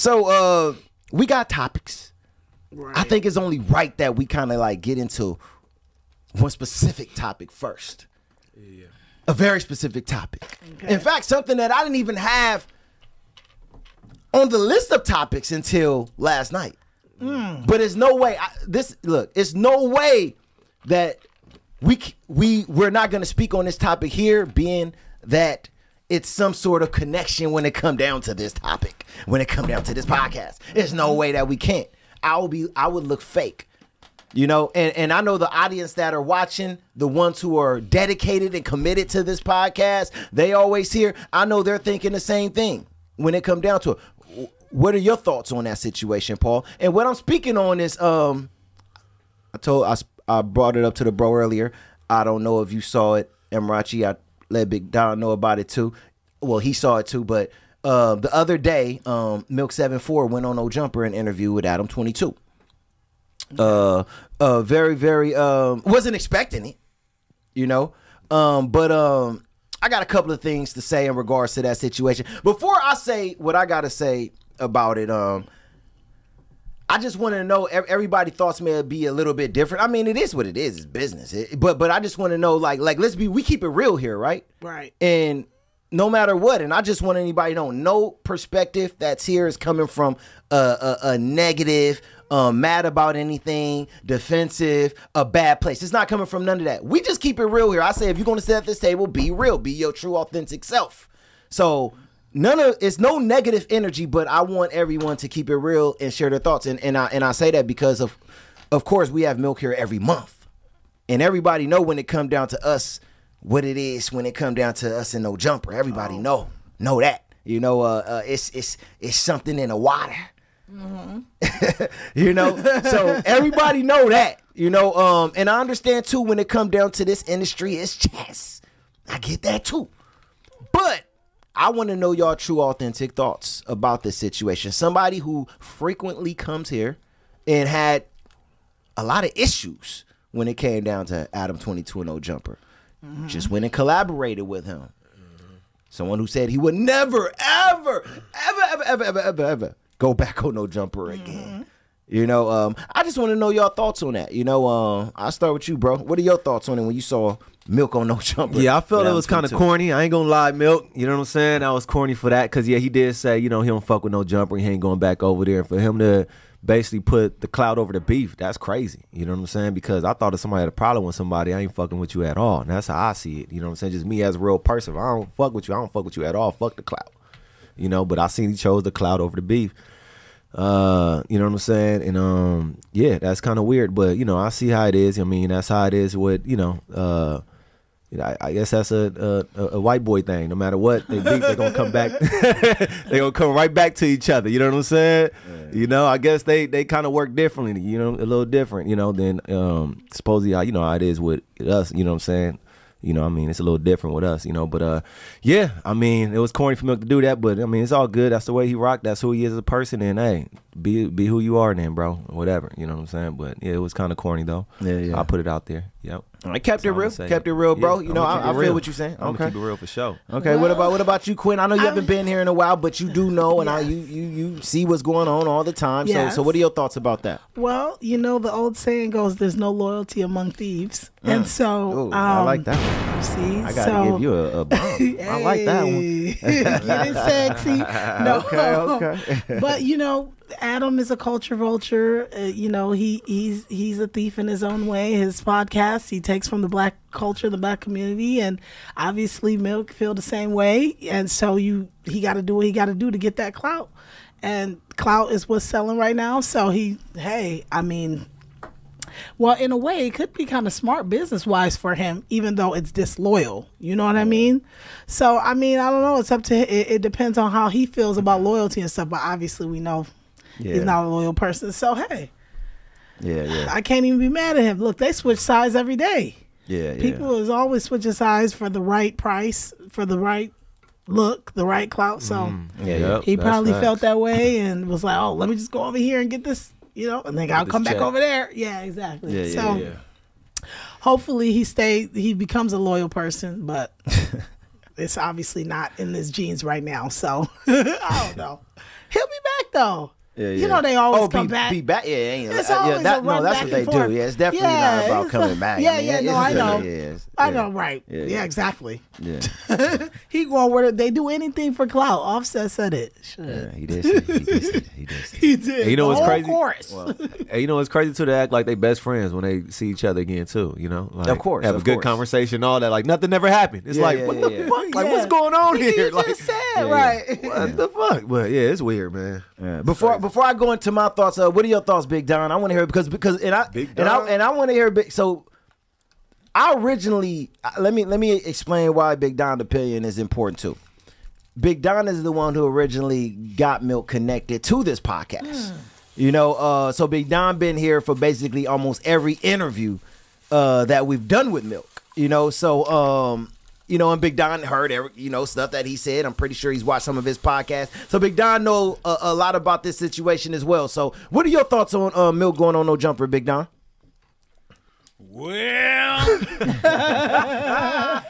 So uh we got topics. Right. I think it's only right that we kind of like get into one specific topic first. Yeah. A very specific topic. Okay. In fact, something that I didn't even have on the list of topics until last night. But it's no way. I, this look. It's no way that we we we're not going to speak on this topic here, being that it's some sort of connection when it come down to this topic. When it come down to this podcast, there's no way that we can't. I will be. I would look fake. You know, and, and I know the audience that are watching, the ones who are dedicated and committed to this podcast, they always hear. I know they're thinking the same thing when it come down to it. What are your thoughts on that situation, Paul? And what I'm speaking on is, um, I told I, I brought it up to the bro earlier. I don't know if you saw it, Emrachi. I let Big Don know about it too. Well, he saw it too, but uh, the other day, um, Milk Seven Four went on No Jumper and interview with Adam Twenty Two. Uh, uh, very, very um, wasn't expecting it, you know. Um, but um, I got a couple of things to say in regards to that situation. Before I say what I got to say about it, um, I just want to know. Everybody thoughts may be a little bit different. I mean, it is what it is. It's business. It- but but I just want to know, like like let's be. We keep it real here, right? Right. And no matter what, and I just want anybody to know, no perspective that's here is coming from a, a, a negative, um, mad about anything, defensive, a bad place. It's not coming from none of that. We just keep it real here. I say, if you're going to sit at this table, be real, be your true, authentic self. So none of it's no negative energy, but I want everyone to keep it real and share their thoughts. And and I and I say that because of, of course, we have milk here every month. And everybody know when it come down to us what it is when it come down to us in no jumper. Everybody know know that. You know uh, uh it's it's it's something in the water. You know? So everybody know that you know? Um and i understand too when it come down to this industry it's chess. I get that too. But I want to know y'all true authentic thoughts about this situation. Somebody who frequently comes here and had a lot of issues when it came down to Adam 22 and No Jumper. Just went and collaborated with him. Someone who said he would never, ever, ever, ever, ever, ever, ever, ever go back on No Jumper again. You know, um, I just want to know y'all thoughts on that. You know, uh, I'll start with you, bro. What are your thoughts on it when you saw Milk on No Jumper? Yeah, I felt it was kind of corny. I ain't gonna lie, Milk. You know what I'm saying? I was corny for that because yeah, he did say you know he don't fuck with no jumper. He ain't going back over there. For him to basically put the cloud over the beef, that's crazy. You know what I'm saying? Because I thought if somebody had a problem with somebody, I ain't fucking with you at all. And that's how I see it. You know what I'm saying? Just me as a real person. If I don't fuck with you, I don't fuck with you at all. Fuck the cloud. You know, but I seen he chose the cloud over the beef. Uh, you know what I'm saying? And um, yeah, that's kind of weird, but you know, I see how it is. I mean, that's how it is with you know, uh, you know, I, I guess that's a, a a white boy thing. No matter what they beat, they're gonna come back. they're gonna come right back to each other. You know what I'm saying? You know, I guess they they kind of work differently. You know, a little different. You know, than um supposedly you know how it is with us. You know what I'm saying? You know, I mean, it's a little different with us, you know. But uh, yeah, I mean, it was corny for Milk to do that, but I mean, it's all good. That's the way he rocked. That's who he is as a person. And hey, be be who you are, then, bro. Whatever, you know what I'm saying. But yeah, it was kind of corny though. Yeah, yeah. I'll put it out there. Yep. I kept it That's I'm real. Kept it real, bro. Yeah, you know, I'ma I, keep I it feel what you're saying. I'm Okay. gonna keep it real for sure. Okay. what Well, about what about you, Quinn? I know you I- haven't been here in a while, but you do know, and I you you you see what's going on all the time. So Yes. so what are your thoughts about that? Well, you know the old saying goes, "There's no loyalty among thieves," and so Ooh, um, I like that. One. You see, I gotta so, give you a, a bomb. I like that one. Hey, Getting sexy. No. Okay, okay. but you know, Adam is a culture vulture. Uh, you know, he he's he's a thief in his own way. His podcast, he takes from the black culture, the black community, and obviously Milk feel the same way. And so you he got to do what he got to do to get that clout. And clout is what's selling right now. So he, hey, I mean, well, in a way, it could be kind of smart business wise for him, even though it's disloyal. You know what I mean? So, I mean, I don't know. It's up to it, it depends on how he feels about loyalty and stuff. But obviously, we know Yeah. he's not a loyal person. So, hey, Yeah, yeah, I can't even be mad at him. Look, they switch sides every day. yeah, yeah. People is always switching sides for the right price, for the right look, the right clout. So mm. yeah, yeah. he probably facts. felt that way and was like, "Oh, let me just go over here and get this." You know, and then I'll this come back over there. Yeah, exactly. Yeah, yeah, so, yeah. hopefully he stays. he becomes a loyal person but it's obviously not in his genes right now so i don't know he'll be back though. Yeah, You know they always oh, come be, back. Be back. Yeah, ain't, It's uh, yeah, that, a no, that's back what they forth. do. Yeah, it's definitely Yeah, not about coming a- back. Yeah, I mean, yeah, no, I know. yeah, I know, right? Yeah, Yeah, yeah. exactly. Yeah, He going where they do anything for clout. Offset said it. Shit. yeah, he did. say- He did. say- He did. say- He did. And you know the what's whole crazy? Chorus. Well, and you know it's crazy too. They act like they best friends when they see each other again too. You know, like, Of course, have of a good course. conversation, all that. Like nothing ever happened. It's like what the fuck? Like what's going on here? You Like just said yeah. right. what the fuck? But yeah, it's weird, man. Yeah. Before before I go into my thoughts, uh, what are your thoughts, Big Don? I want to hear because because and I Big and I and I want to hear big. So I originally uh, let me let me explain why Big Don opinion is important too. Big Don is the one who originally got Milk connected to this podcast. You know, uh, so Big Don been here for basically almost every interview uh, that we've done with Milk. You know, so um, you know, and Big Don heard every you know stuff that he said. I'm pretty sure he's watched some of his podcasts. So Big Don know a, a lot about this situation as well. So, what are your thoughts on uh, Milk going on no jumper, Big Don? Well, yeah.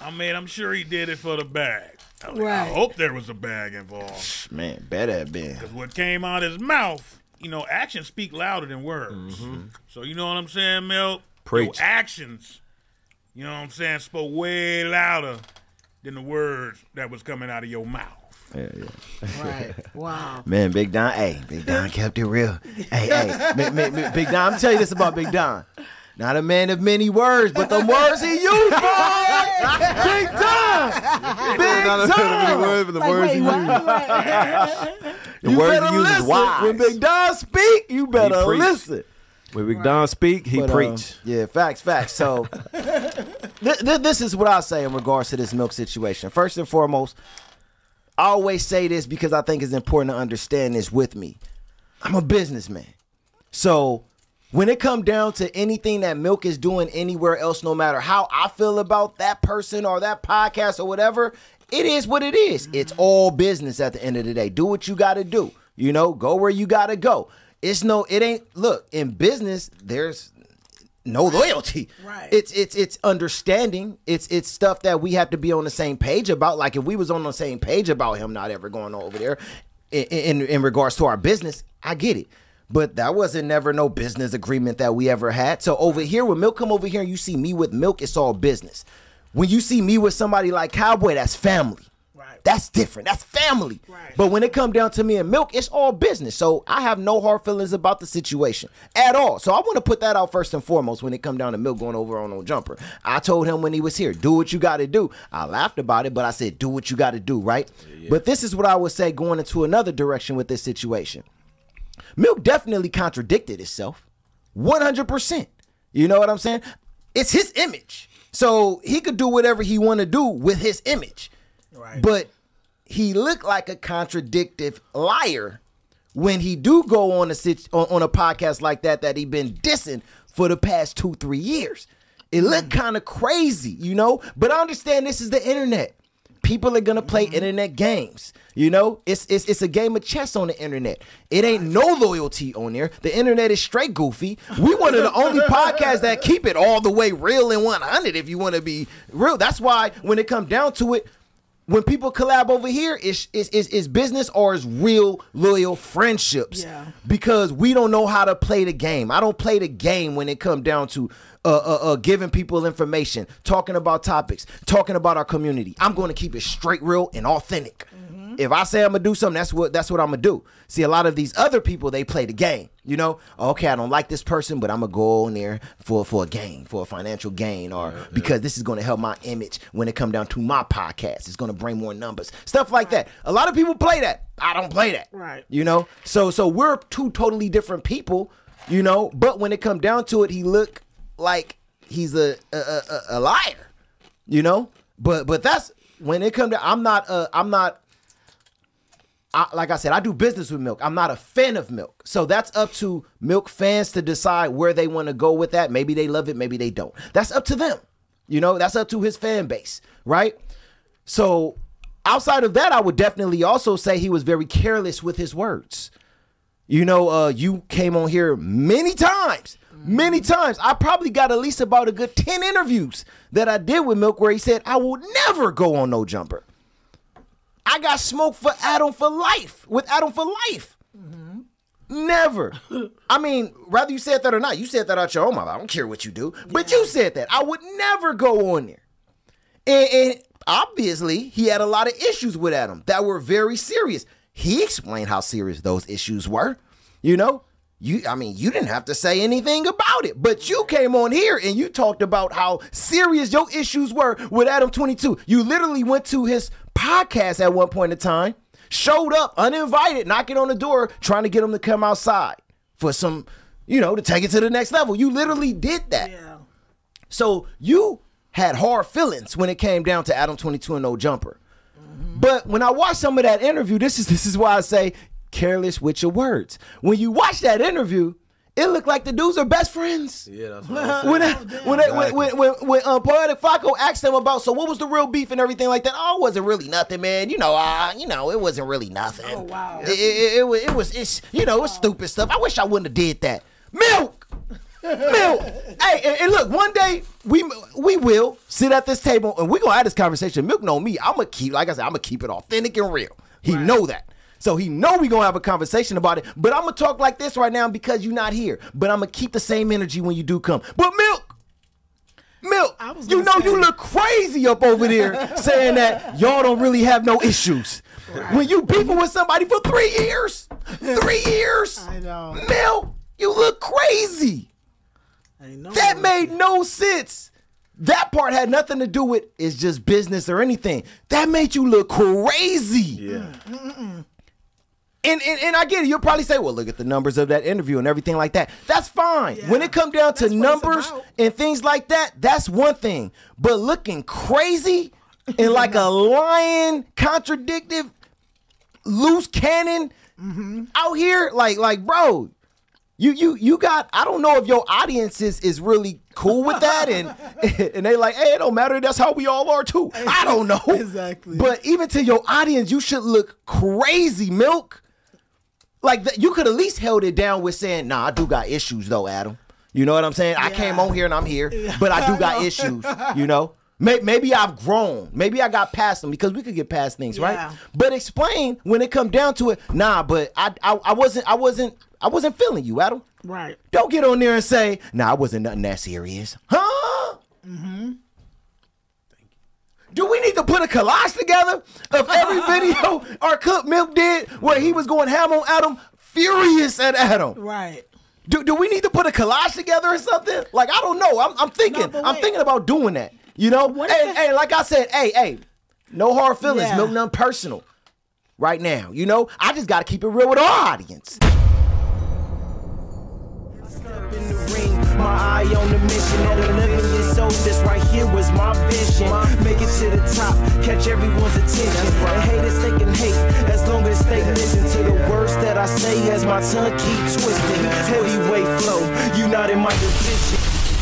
I mean, I'm sure he did it for the bag. I, mean, I hope there was a bag involved. Man, better have been. Because what came out of his mouth, you know, actions speak louder than words. So you know what I'm saying, Milk? Preach. Your actions, you know what I'm saying, spoke way louder than the words that was coming out of your mouth. Yeah, yeah. Right. Wow. Man, Big Don, hey, Big Don kept it real. Hey, hey, mi- mi- mi- Big Don, I'm tell you this about Big Don. Not a man of many words, but the words he used, boy. Big Don, Big Don. the Like, wait, what? The You words better he uses listen. wise. When Big Don speak, you better listen. When Big Don speak, he But, uh, preach. yeah, facts, facts. So, th- th- this is what I say in regards to this milk situation. First and foremost, I always say this because I think it's important to understand this with me. I'm a businessman. So, when it come down to anything that Milk is doing anywhere else, no matter how I feel about that person or that podcast or whatever, it is what it is. It's all business at the end of the day. Do what you got to do. You know, go where you got to go. It's no, it ain't. Look, in business, there's no loyalty. Right. It's it's it's understanding. It's it's stuff that we have to be on the same page about. Like if we was on the same page about him not ever going over there, in in, in regards to our business, I get it. But that wasn't never no business agreement that we ever had. So over here, when Milk come over here and you see me with Milk, it's all business. When you see me with somebody like Cowboy, that's family. That's different. That's family. Right. But when it come down to me and Milk, it's all business. So I have no hard feelings about the situation at all. So I want to put that out first and foremost when it come down to Milk going over on no jumper. I told him when he was here, do what you got to do. I laughed about it, but I said, do what you got to do, right? But this is what I would say going into another direction with this situation. Milk definitely contradicted itself. 100%. You know what I'm saying? It's his image. So he could do whatever he want to do with his image. Right. But he looked like a contradictive liar when he do go on a sit- on, a podcast like that that he been dissing for the past two three years. It looked mm-hmm. kind of crazy, you know. But I understand this is the internet. People are gonna play mm-hmm. internet games. You know, it's it's it's a game of chess on the internet. It ain't no loyalty on there. The internet is straight goofy. We one of the only podcasts that keep it all the way real and 100. If you want to be real, that's why when it comes down to it, when people collab over here, it's, it's, it's, it's business or it's real loyal friendships. Yeah. Because we don't know how to play the game. I don't play the game when it come down to uh, uh, uh, giving people information, talking about topics, talking about our community. I'm going to keep it straight, real, and authentic. If I say I'm gonna do something, that's what that's what I'm gonna do. See, a lot of these other people they play the game. You know, okay, I don't like this person, but I'm gonna go in there for for a gain, for a financial gain, or because this is gonna help my image when it come down to my podcast. It's gonna bring more numbers, stuff like that. A lot of people play that. I don't play that. Right. You know, so so we're two totally different people. You know, but when it come down to it, he look like he's a a, a, a liar. You know, but but that's when it come to. I'm not. Uh, I'm not. I, like I said, I do business with milk. I'm not a fan of milk. So that's up to milk fans to decide where they want to go with that. Maybe they love it, maybe they don't. That's up to them. You know, that's up to his fan base, right? So outside of that, I would definitely also say he was very careless with his words. You know, uh, you came on here many times, many times. I probably got at least about a good 10 interviews that I did with Milk where he said, I will never go on no jumper. I got smoke for Adam for life. With Adam for life. Never. I mean, whether you said that or not, you said that out your own mouth. I don't care what you do, but you said that. I would never go on there. And, and obviously, he had a lot of issues with Adam that were very serious. He explained how serious those issues were. You know, you I mean, you didn't have to say anything about it, but you came on here and you talked about how serious your issues were with Adam 22. You literally went to his podcast at one point in time, showed up uninvited, knocking on the door, trying to get him to come outside for some, you know, to take it to the next level. You literally did that. Yeah. So you had hard feelings when it came down to Adam 22 and no jumper. Mm-hmm. But when I watched some of that interview, this is this is why I say careless with your words. When you watch that interview, it looked like the dudes are best friends. Yeah, that's what I'm When, when, they, when, when, when, when uh, Poetic Flacco asked them about, so what was the real beef and everything like that? Oh, it wasn't really nothing, man. You know, uh, you know, it wasn't really nothing. Oh, wow. It, it, it, it was, it was, it's, you know, it's stupid stuff. I wish I wouldn't have did that. Milk, milk. hey, and, and look, one day we we will sit at this table and we're gonna have this conversation. Milk know me. I'm gonna keep, like I said, I'm gonna keep it authentic and real. He know that. So he know we gonna have a conversation about it. But I'm gonna talk like this right now because you're not here. But I'm gonna keep the same energy when you do come. But milk. Milk, I was you gonna know you look crazy up over there saying that y'all don't really have no issues. When you beefing with somebody for three years, three years, I know. Milk, you look crazy. Ain't no That made no sense. That part had nothing to do with it's just business or anything. That made you look crazy. Yeah. And, and and I get it. You'll probably say, "Well, look at the numbers of that interview and everything like that." That's fine. When it come down to That's what it's numbers and things like that, that's one thing. But looking crazy and like a lion, contradictive, loose cannon Mm-hmm. out here, like like bro, you you you got. I don't know if your audience is is really cool with that, and and they like, hey, it don't matter. That's how we all are too. I don't know Exactly. but even to your audience, you should look crazy, milk. Like th- you could at least held it down with saying, "Nah, I do got issues though, Adam." You know what I'm saying? I came on here and I'm here, but I do got issues. You know, May- maybe I've grown. Maybe I got past them because we could get past things, Yeah. right? But explain when it come down to it. Nah, but I, I I wasn't I wasn't I wasn't feeling you, Adam. Right. Don't get on there and say, "Nah, I wasn't nothing that serious." Huh? Mm-hmm. Do we need to put a collage together of every video our cook Milk did where he was going ham on Adam, furious at Adam? Right. Do, do we need to put a collage together or something? Like I don't know. I'm, I'm thinking. No, I'm thinking about doing that. You know? Hey, hey, like I said, hey, hey, no hard feelings, Yeah. no none personal. Right now, you know, I just gotta keep it real with our audience. My eye on the mission. At 11 years old, this right here was my vision. Make it to the top, catch everyone's attention. And haters they can hate as long as they listen to the words that I say as my tongue keep twisting. Heavyweight flow, you not in my division.